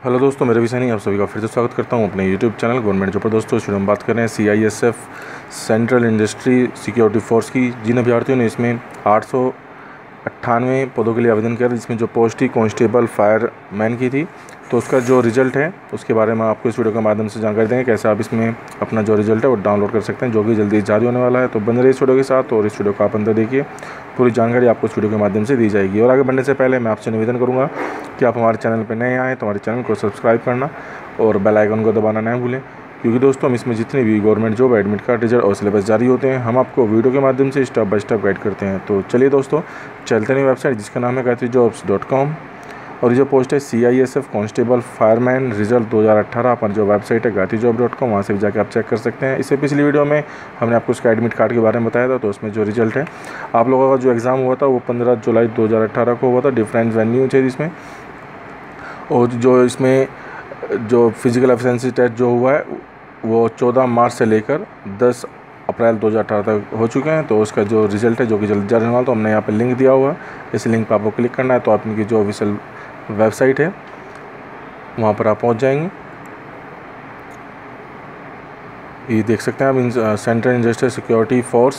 Hello दोस्तों, मेरे विषय नहीं आप सभी का फिर से स्वागत करता हूँ अपने यूट्यूब चैनल गवर्नमेंट जो पर दोस्तों, इस वीडियो में बात कर रहे हैं C I S F central industry security force की। जिन अभ्यर्थियों ने इसमें आठ सौ अट्ठानवे पदों के लिए आवेदन किया जिसमें जो पोस्ट थी कांस्टेबल फायर मैन की थी। तो उसका जो रिज़ल्ट है, उसके बारे में आपको इस वीडियो के माध्यम से जानकारी देंगे, कैसे आप इसमें अपना जो रिज़ल्ट है वो डाउनलोड कर सकते हैं, जो कि जल्दी जारी होने वाला है। तो बन रही इस वीडियो के साथ और इस वीडियो को आप अंदर देखिए। पूरी जानकारी आपको इस वीडियो के माध्यम से दी जाएगी। और आगे बढ़ने से पहले मैं आपसे निवेदन करूँगा कि आप हमारे चैनल पर नए आएँ तो हमारे चैनल को सब्सक्राइब करना और बेलाइकन को दबाना ना भूलें। क्योंकि दोस्तों, हम इसमें जितने भी government job admit card result और सिलेबस जारी होते हैं, हम आपको वीडियो के माध्यम से स्टेप बाय स्टेप गाइड करते हैं। तो चलिए दोस्तों, चलते नहीं वेबसाइट जिसका नाम है गायत्री जॉब्स डॉट कॉम और ये जो पोस्ट है C I S F constable fireman result 2018 अपन जो वेबसाइट है गाती जॉब डॉट कॉम वहाँ से भी जाकर आप चेक कर सकते हैं। इससे पिछली वीडियो में हमने आपको उसका एडमिट कार्ड के बारे में बताया था तो उसमें जो रिज़ल्ट है, आप लोगों का जो एग्ज़ाम हुआ था, वो पंद्रह जुलाई दो को हुआ था डिफरेंट वेन्यू थे इसमें। और जो इसमें, जो फ़िज़िकल एफिशिएंसी टेस्ट जो हुआ है, वो चौदह मार्च से लेकर दस अप्रैल 2018 तक हो चुके हैं तो उसका जो रिज़ल्ट है, जो कि जल्द वाला तो हमने यहाँ पर लिंक दिया हुआ है। इस लिंक पर आपको क्लिक करना है तो आप इनकी जो ऑफिशियल वेबसाइट है, वहाँ पर आप पहुँच जाएँगे। ये देख सकते हैं आप central industrial security force,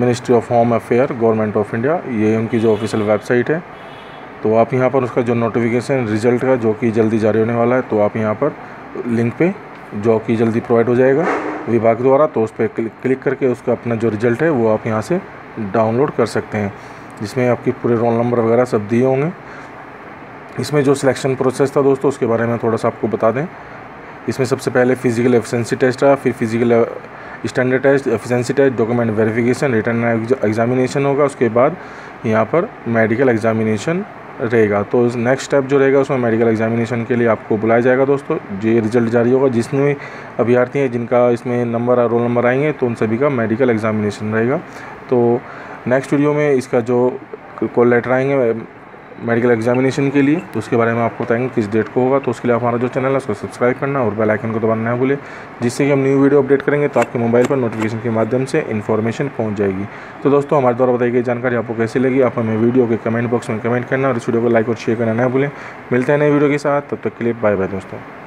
ministry of home affair, government of India, ये उनकी जो ऑफिशियल वेबसाइट है। तो आप यहाँ पर उसका जो नोटिफिकेशन रिज़ल्ट का, जो कि जल्दी जारी होने वाला है तो आप यहाँ पर लिंक पे, जो कि जल्दी प्रोवाइड हो जाएगा, विभाग द्वारा तो उस पर क्लिक करके उसका अपना जो रिज़ल्ट है, वो आप यहाँ से डाउनलोड कर सकते हैं। जिसमें आपकी पूरे रोल नंबर वगैरह सब दिए होंगे। इसमें जो सिलेक्शन प्रोसेस था दोस्तों, उसके बारे में थोड़ा सा आपको बता दें। इसमें सबसे पहले फ़िज़िकल एफिशिएंसी टेस्ट रहा, फिर physical standard test efficiency test document verification return examination होगा, उसके बाद यहाँ पर मेडिकल एग्जामिनेशन रहेगा। तो नेक्स्ट स्टेप जो रहेगा, उसमें मेडिकल एग्जामिनेशन के लिए आपको बुलाया जाएगा दोस्तों। जो रिज़ल्ट जारी होगा, जिसमें अभ्यर्थी हैं, जिनका इसमें नंबर रोल नंबर आएँगे तो उन सभी का मेडिकल एग्जामिनेशन रहेगा। तो नेक्स्ट वीडियो में इसका जो कॉल लेटर आएँगे मेडिकल एग्जामिनेशन के लिए। तो उसके बारे में आपको बताएँगे किस डेट को होगा। तो उसके लिए आप हमारा जो चैनल है, उसको सब्सक्राइब करना और बेल आइकन को दबाना ना भूलें, जिससे कि हम न्यू वीडियो अपडेट करेंगे तो आपके मोबाइल पर नोटिफिकेशन के माध्यम से इन्फॉर्मेशन पहुँच जाएगी। तो दोस्तों, हमारे द्वारा बताई गई जानकारी आपको कैसी लगी, आप हमें वीडियो के कमेंट बॉक्स में कमेंट करना और इस वीडियो को लाइक और शेयर करना ना भूलें। मिलते हैं नए वीडियो के साथ, तब तक के लिए बाय बाय दोस्तों।